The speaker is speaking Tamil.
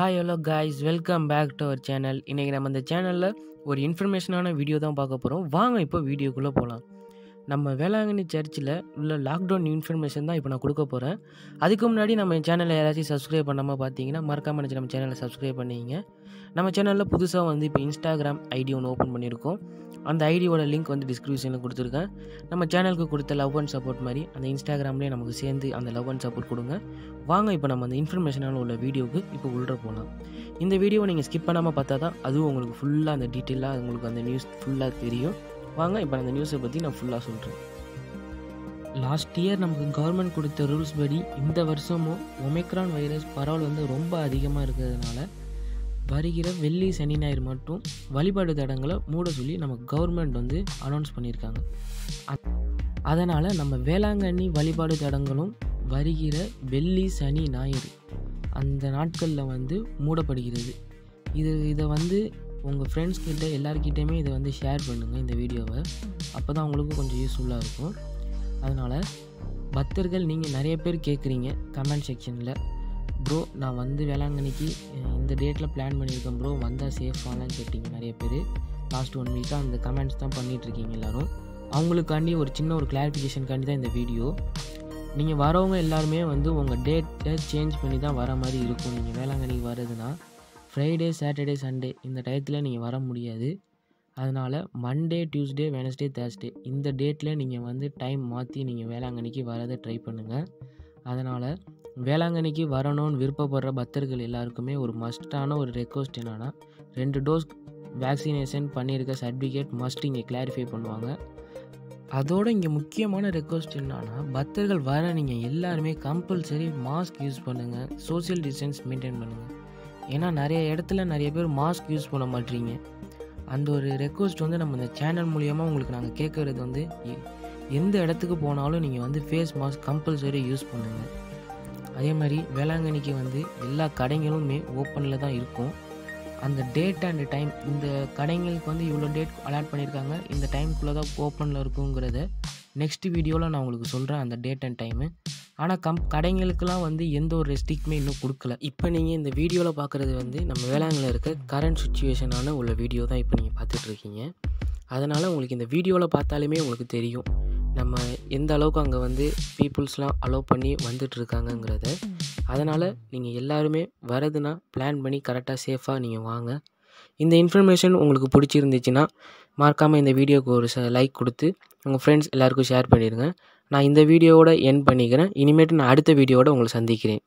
Hi hello guys welcome back to our channel இன்றைக்கி நம்ம இந்த சேனலில் ஒரு இன்ஃபர்மேஷனான வீடியோ தான் பார்க்க போகிறோம் வாங்க இப்போ வீடியோக்குள்ளே போகலாம் நம்ம வேளாங்கண்ணி சர்ச்சில் உள்ள லாக்டவுன் இன்ஃபர்மேஷன் தான் இப்போ நான் கொடுக்க போகிறேன் அதுக்கு முன்னாடி நம்ம சேனலை யாராச்சும் சப்ஸ்கிரைப் பண்ணாமல் பார்த்தீங்கன்னா மறக்காம நினச்சி நம்ம சேனலை சப்ஸ்கிரைப் பண்ணிங்க. நம்ம சேனலில் புதுசாக வந்து இப்போ இன்ஸ்டாகிராம் ஐடி ஒன்று ஓப்பன் பண்ணியிருக்கோம். அந்த ஐடியோட லிங்க் வந்து டிஸ்கிரிப்ஷனில் கொடுத்துருக்கேன். நம்ம சேனலுக்கு கொடுத்த லவ் அண்ட் சப்போர்ட் மாதிரி அந்த இன்ஸ்டாகிராம்லேயே நமக்கு சேர்ந்து அந்த லவ் அண்ட் சப்போர்ட் கொடுங்க. வாங்க இப்போ நம்ம அந்த இன்ஃபர்மேஷனால் உள்ள வீடியோவுக்கு இப்போ உள்ள போகலாம் இந்த வீடியோவை நீங்கள் ஸ்கிப் பண்ணாமல் பார்த்தா தான் அதுவும் உங்களுக்கு ஃபுல்லாக அந்த டீட்டெயிலாக உங்களுக்கு அந்த நியூஸ் ஃபுல்லாக தெரியும். வாங்க இப்போ அந்த நியூஸை பற்றி நான் ஃபுல்லாக சொல்கிறேன் லாஸ்ட் இயர் நமக்கு கவர்மெண்ட் கொடுத்த ரூல்ஸ் படி இந்த வருஷமும் ஒமைக்ரான் வைரஸ் பரவல் வந்து ரொம்ப அதிகமாக இருக்கிறதுனால வருகிற வெள்ளி சனி ஞாயிறு மட்டும் வழிபாடு தடங்களை மூட சொல்லி நம்ம கவர்மெண்ட் வந்து அனௌன்ஸ் பண்ணியிருக்காங்க. அதனால் நம்ம வேளாங்கண்ணி வழிபாடு தடங்களும் வருகிற வெள்ளி சனி ஞாயிறு அந்த நாட்களில் வந்து மூடப்படுகிறது. இது இதை வந்து உங்கள் ஃப்ரெண்ட்ஸ் கிட்ட எல்லாருக்கிட்டையுமே இதை வந்து ஷேர் பண்ணுங்கள் இந்த வீடியோவை. அப்போ தான் அவங்களுக்கும் கொஞ்சம் யூஸ்ஃபுல்லாக இருக்கும். அதனால் பக்தர்கள் நீங்கள் நிறைய பேர் கேட்குறீங்க கமெண்ட் செக்ஷனில் ப்ரோ நான் வந்து வேளாங்கண்ணிக்கு இந்த டேட்டில் பிளான் பண்ணியிருக்கேன் ப்ரோ வந்தால் சேஃபானு கேட்டிங்க நிறைய பேர். லாஸ்ட் ஒன் வீக்காக அந்த கமெண்ட்ஸ் தான் பண்ணிகிட்ருக்கீங்க எல்லோரும். அவங்களுக்காண்டி ஒரு சின்ன ஒரு கிளாரிஃபிகேஷனுக்காண்டி தான் இந்த வீடியோ நீங்கள் வரவங்க எல்லாருமே வந்து உங்கள் டேட்டை சேஞ்ச் பண்ணி தான் வர மாதிரி இருக்கும். நீங்கள் வேளாங்கண்ணிக்கு வர்றதுன்னா ஃப்ரைடே சாட்டர்டே சண்டே இந்த டயத்தில் நீங்கள் வர முடியாது. அதனால் மண்டே டியூஸ்டே வெனஸ்டே தேர்ஸ்டே இந்த டேட்டில் நீங்கள் வந்து டைம் மாற்றி நீங்கள் வேளாங்கண்ணிக்கு வரதை ட்ரை பண்ணுங்கள் அதனால் வேளாங்கண்ணிக்கு வரணும்னு விருப்பப்படுற பக்தர்கள் எல்லாருக்குமே ஒரு மஸ்டான ஒரு ரெக்வஸ்ட் என்னென்னா ரெண்டு டோஸ் வேக்சினேஷன் பண்ணியிருக்க சர்டிஃபிகேட் மஸ்ட் இங்கே கிளாரிஃபை பண்ணுவாங்க. அதோட இங்கே முக்கியமான ரெக்வஸ்ட் என்னன்னா பக்தர்கள் வர நீங்கள் எல்லாருமே கம்பல்சரி மாஸ்க் யூஸ் பண்ணுங்கள் சோஷியல் டிஸ்டன்ஸ் மெயின்டைன் பண்ணுங்கள் ஏன்னா நிறைய இடத்துல நிறைய பேர் மாஸ்க் யூஸ் பண்ண மாட்டீங்க. அந்த ஒரு ரெக்வஸ்ட் வந்து நம்ம இந்த சேனல் மூலியமாக உங்களுக்கு நாங்கள் கேட்குறது வந்து எந்த இடத்துக்கு போனாலும் நீங்கள் வந்து ஃபேஸ் மாஸ்க் கம்பல்சரி யூஸ் பண்ணுங்கள் அதே மாதிரி வேளாங்கண்ணிக்கு வந்து எல்லா கடைகளுமே ஓப்பனில் தான் இருக்கும். அந்த டேட் அண்ட் டைம் இந்த கடைங்களுக்கு வந்து இவ்வளோ டேட் அலாட் பண்ணியிருக்காங்க இந்த டைம்குள்ளே தான் ஓப்பனில் இருக்குங்கிறத நெக்ஸ்ட் வீடியோவில் நான் உங்களுக்கு சொல்கிறேன் அந்த டேட் அண்ட் டைமு ஆனால் கம் கடைங்களுக்கெல்லாம் வந்து எந்த ஒரு ரெஸ்டிக்குமே இன்னும் கொடுக்கல. இப்போ நீங்கள் இந்த வீடியோவில் பார்க்குறது வந்து நம்ம வேளாங்கண்ணில் இருக்க கரண்ட் சுச்சுவேஷனான உள்ள வீடியோ தான் இப்போ நீங்கள் பார்த்துட்ருக்கீங்க அதனால் உங்களுக்கு இந்த வீடியோவில் பார்த்தாலுமே உங்களுக்கு தெரியும். நம்ம எந்த அளவுக்கு அங்கே வந்து பீப்புள்ஸ்லாம் அலோவ் பண்ணி வந்துட்டுருக்காங்கங்கிறத அதனால் நீங்கள் எல்லாருமே வரதுன்னா பிளான் பண்ணி கரெக்டாக சேஃபாக நீங்கள் வாங்க. இந்த இன்ஃபர்மேஷன் உங்களுக்கு பிடிச்சிருந்துச்சுன்னா மறக்காமல் இந்த வீடியோக்கு ஒரு ச லைக் கொடுத்து உங்கள் ஃப்ரெண்ட்ஸ் எல்லாருக்கும் ஷேர் பண்ணிடுங்க நான் இந்த வீடியோவோட என் பண்ணிக்கிறேன். இனிமேட்டு நான் அடுத்த வீடியோவோட உங்களை சந்திக்கிறேன்.